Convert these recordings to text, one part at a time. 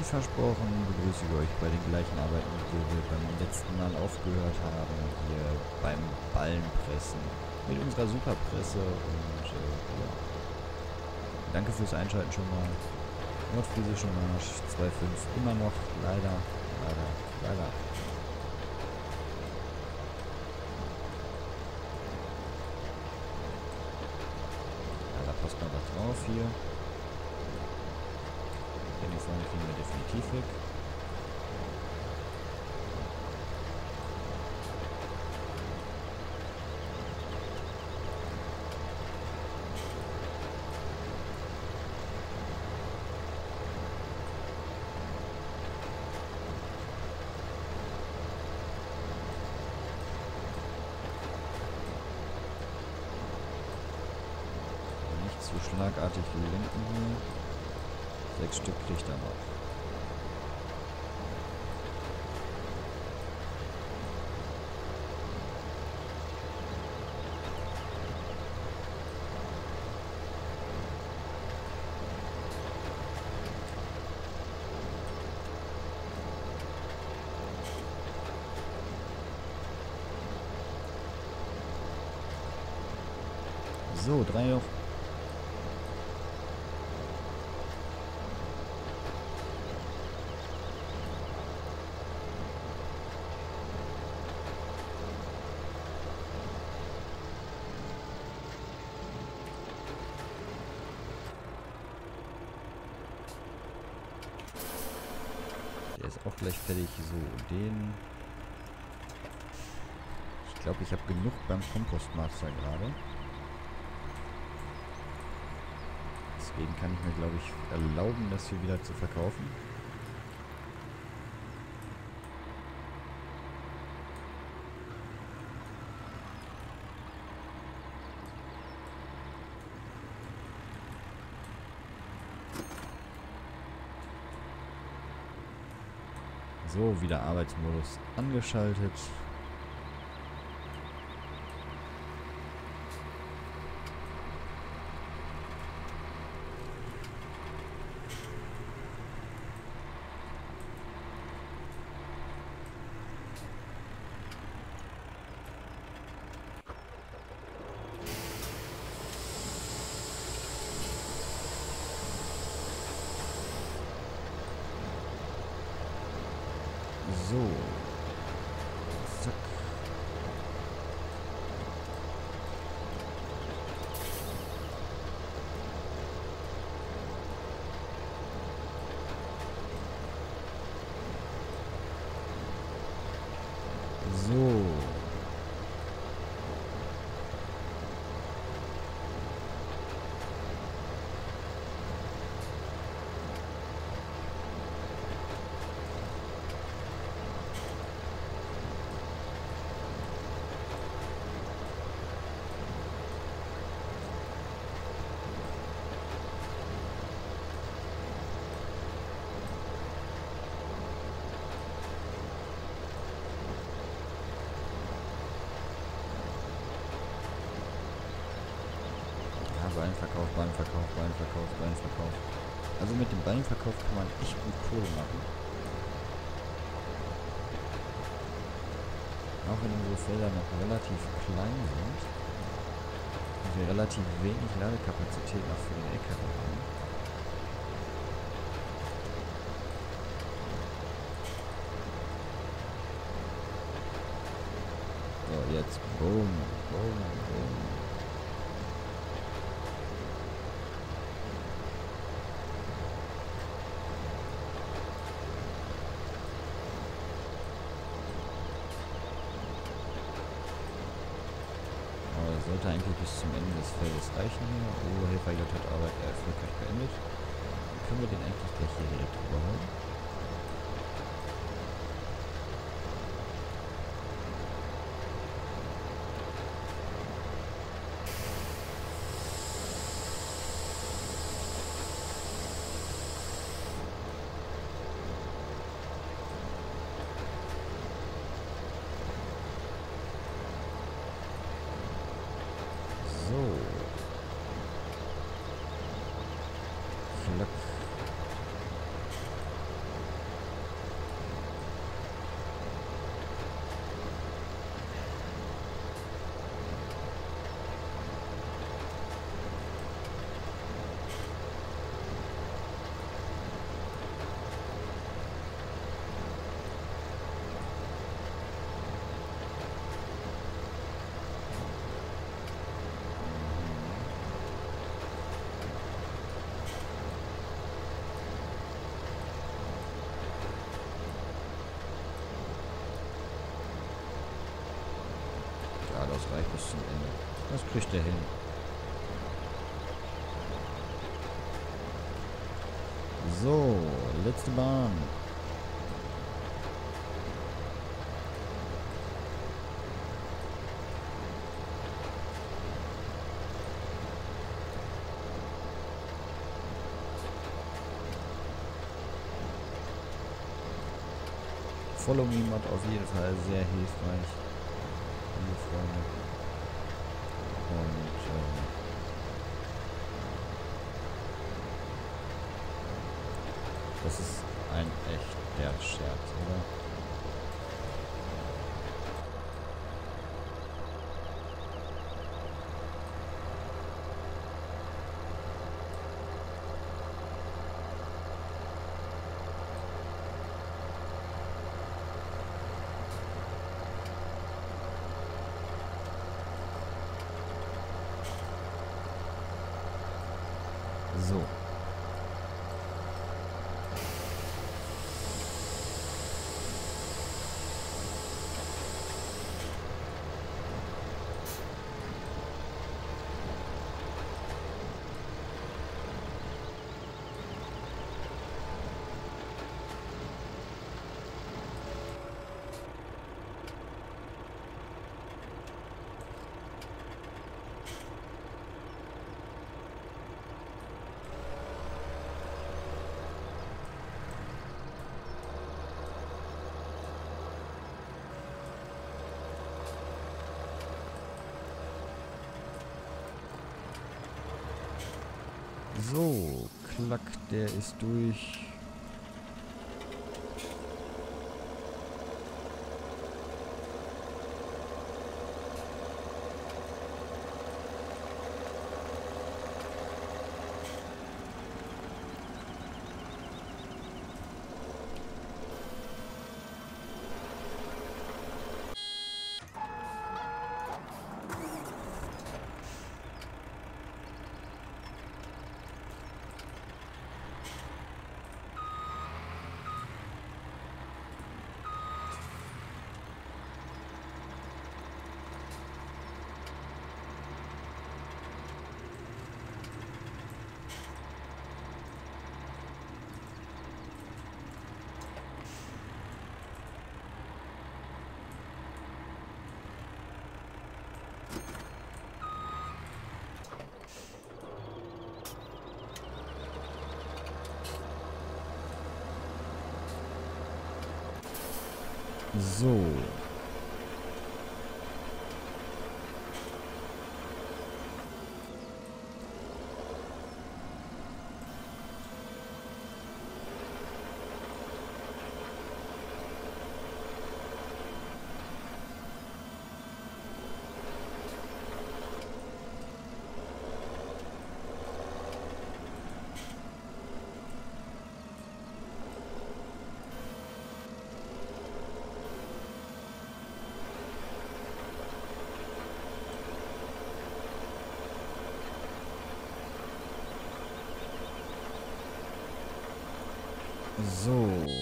Wie versprochen begrüße ich euch bei den gleichen Arbeiten, wo wir beim letzten Mal aufgehört haben, hier beim Ballenpressen mit unserer Superpresse und äh, ja. Danke fürs Einschalten schon mal. Nordfriesische Marsch 2.5 immer noch, leider, leider, leider. Ja, da passt noch was drauf hier. Hier vorne kriegen wir definitiv weg. Nicht zu schlagartig lenken hier. Sechs Stück kriegt er noch. So, drei auf ist auch gleich fertig. So, den... Ich glaube, ich habe genug beim Kompostmaster gerade. Deswegen kann ich mir, glaube ich, erlauben, das hier wieder zu verkaufen. Wieder Arbeitsmodus angeschaltet. So. Zack. So. Ja, Ballenverkauf, Ballenverkauf, Ballenverkauf. Also mit dem Ballenverkauf kann man echt gut Kohle machen. Auch wenn unsere Felder noch relativ klein sind und wir relativ wenig Ladekapazität noch für den LKW haben. So, jetzt boom, boom, boom. Aber das sollte eigentlich bis zum Ende des Feldes reichen hier. Oh, Helfer J hat Arbeit erfolgreich beendet. Dann können wir den eigentlich gleich hier direkt überholen. So. Flack. Hin. So, letzte Bahn. Follow Me Mod auf jeden Fall sehr hilfreich, liebe Freunde. Und ähm, das ist ein echt der Scherz, oder? So. So, klack, der ist durch. So. So.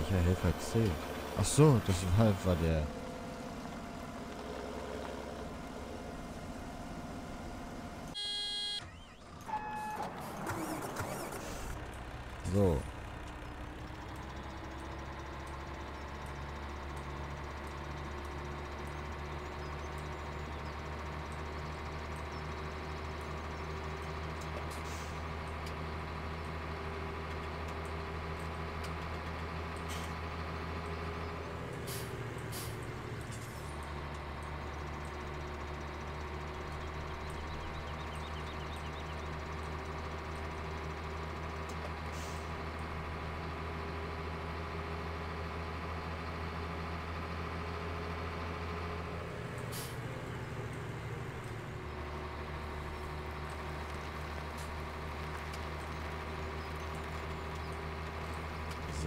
Welcher Helfer C? Ach so, das war der.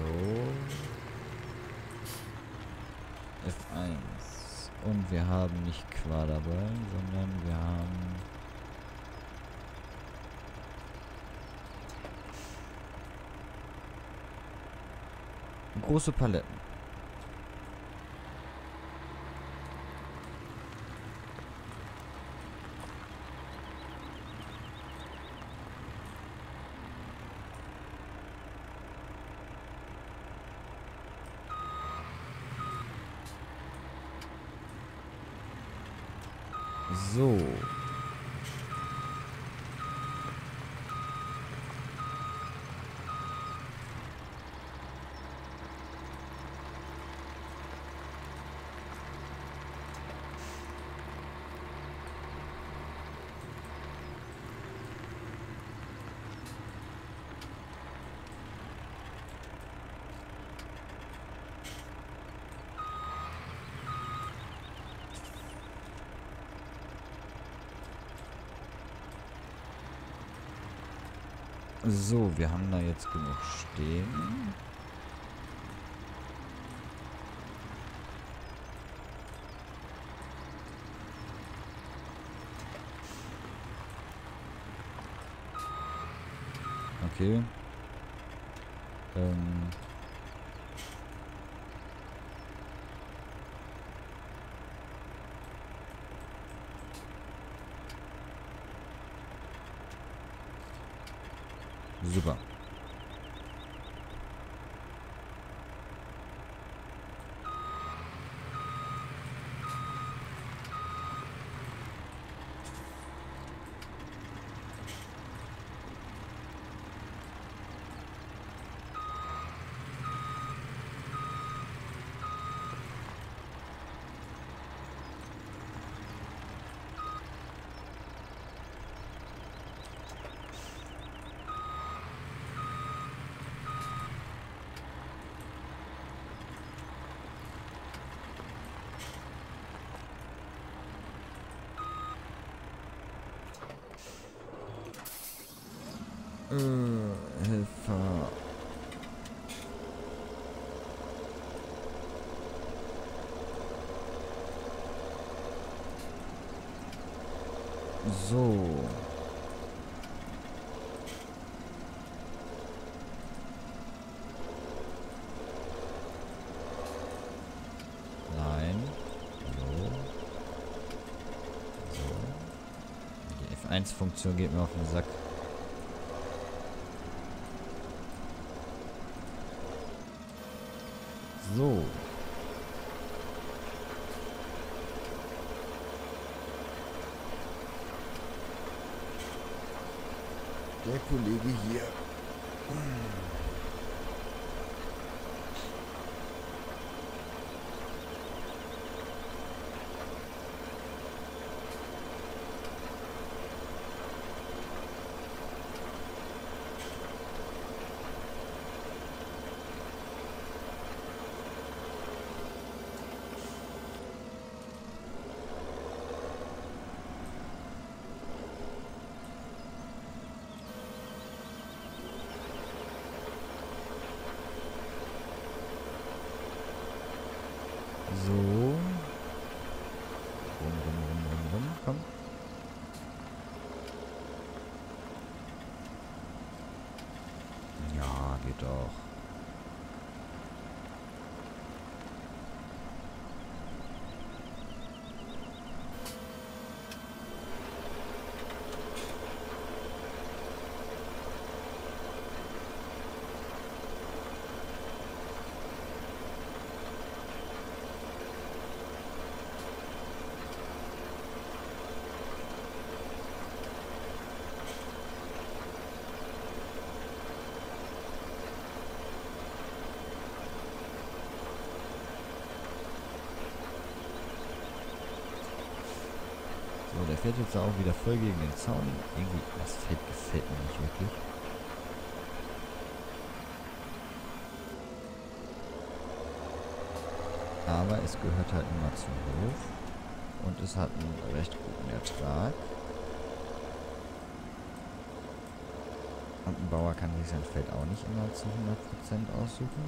So. F1. Und wir haben nicht Quaderball, sondern wir haben... Große Paletten. So, wir haben da jetzt genug stehen. Okay. Ähm. Super. Helfer. So. Nein. So. So. Die F1-Funktion geht mir auf den Sack. So. Der Kollege hier. So. Rum, rum, rum, rum, rum. Komm. Ja, geht doch. So, der fährt jetzt auch wieder voll gegen den Zaun. Irgendwie, das Feld gefällt mir nicht wirklich. Aber es gehört halt immer zum Hof. Und es hat einen recht guten Ertrag. Und ein Bauer kann sich sein Feld auch nicht immer zu 100% aussuchen.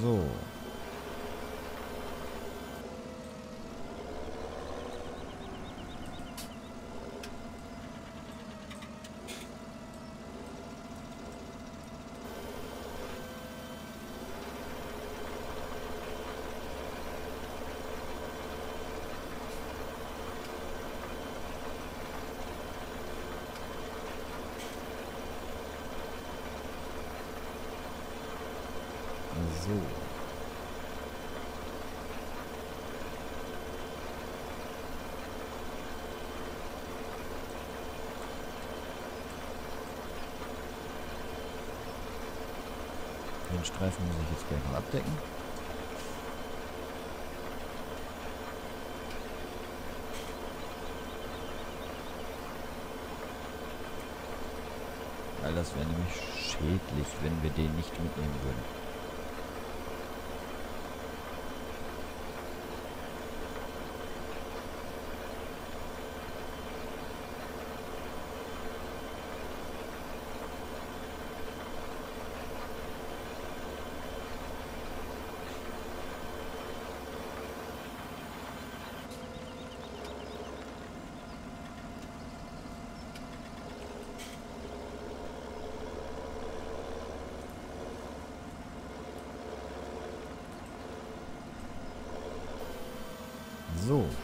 So. So. Den Streifen muss ich jetzt gleich mal abdecken. Weil das wäre nämlich schädlich, wenn wir den nicht mitnehmen würden. So.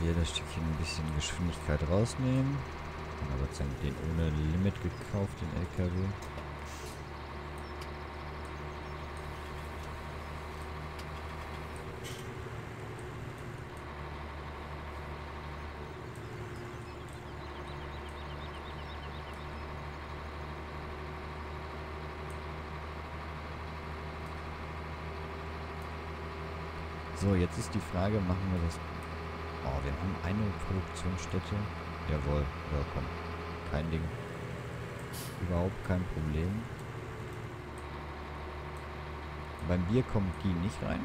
Hier das Stückchen ein bisschen Geschwindigkeit rausnehmen. Haben aber jetzt den ohne Limit gekauft, den LKW. So, jetzt ist die Frage, machen wir das... Oh, wir haben eine Produktionsstätte. Jawohl, ja. Kein Ding. Überhaupt kein Problem. Beim Bier kommt die nicht rein.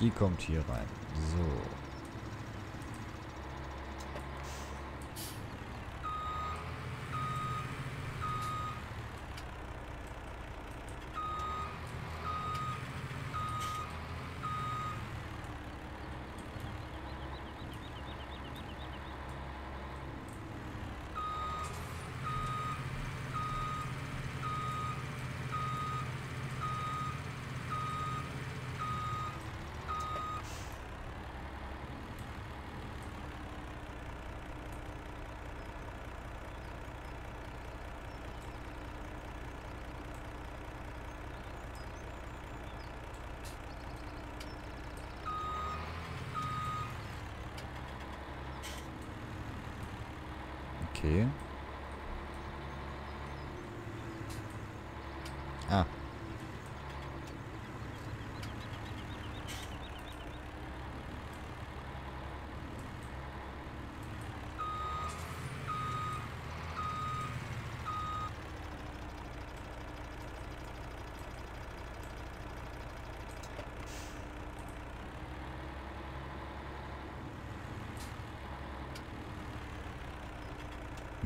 Die kommt hier rein. So. Okay. Ah.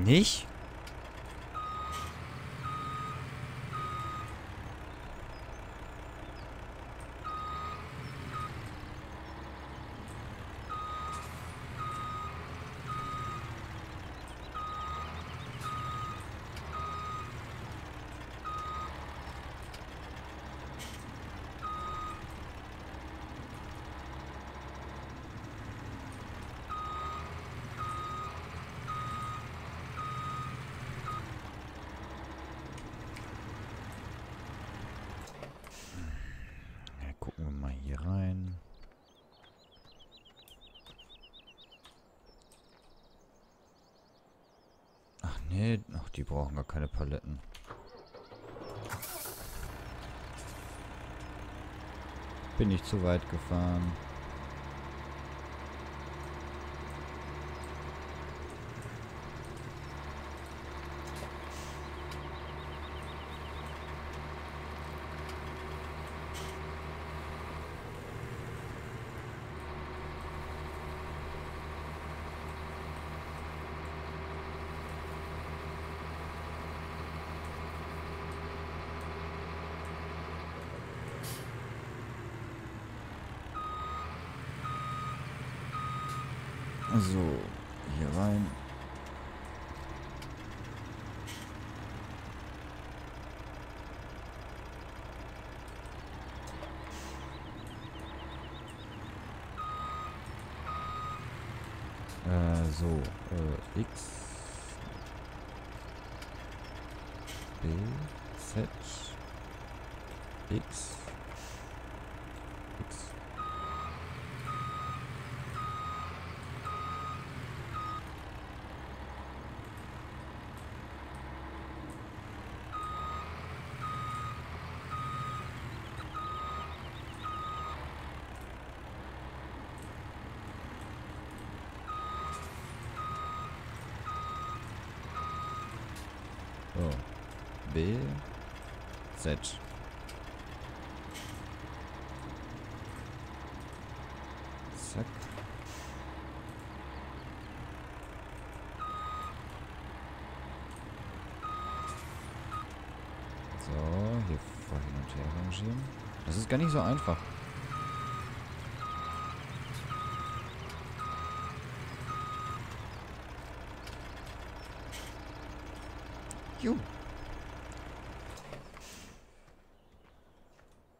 Nicht? Ja, gucken wir mal hier rein. Ach nee, ach, die brauchen gar keine Paletten. Bin ich zu weit gefahren. So, hier rein. Äh, so, äh, X, B, Z, X, X. So. B. Z. Zack. So, hier vor hin und her rangieren. Das ist gar nicht so einfach. Jo.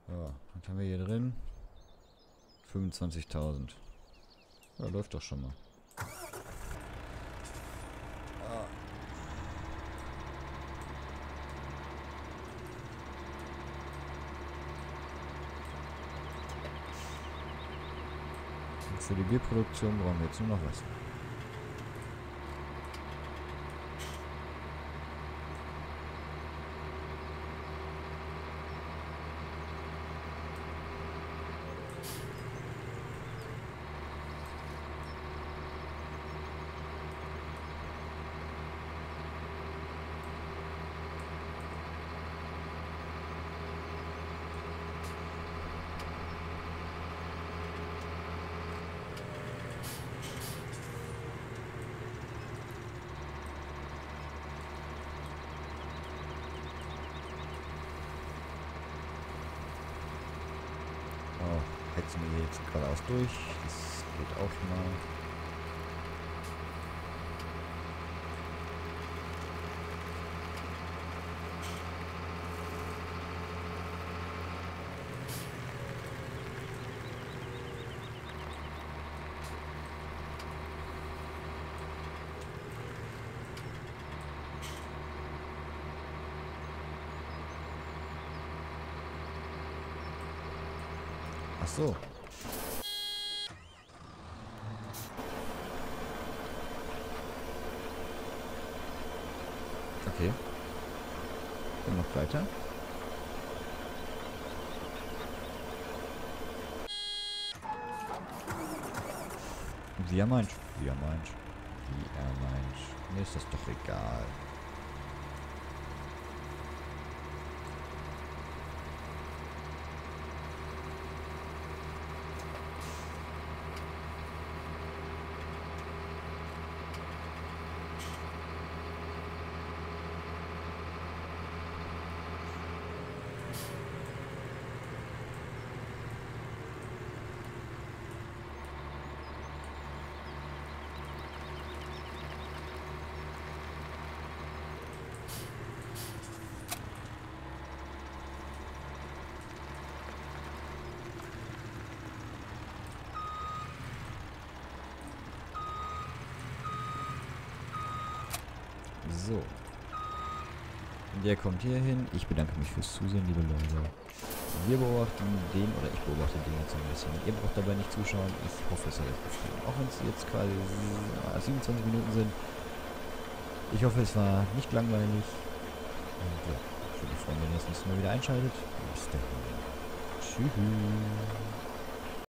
So, was haben wir hier drin? 25.000. Ja, läuft doch schon mal. Und Für die Bierproduktion brauchen wir jetzt nur noch was. Oh, hetzen wir hier jetzt geradeaus durch. Das geht auch schon mal. Ach so. Okay. Dann noch weiter. Wie er meint. Wie er meint. Wie er meint. Mir ist das doch egal. So. Der kommt hier hin. Ich bedanke mich fürs Zusehen, liebe Leute. Wir beobachten den, oder ich beobachte den jetzt ein bisschen. Ihr braucht dabei nicht zuschauen. Ich hoffe, es hat euch gefallen. Auch wenn es jetzt quasi 27 Minuten sind. Ich hoffe, es war nicht langweilig. Und ja, ich würde mich freuen, wenn ihr das nächste Mal wieder einschaltet. Bis dahin. Tschüss.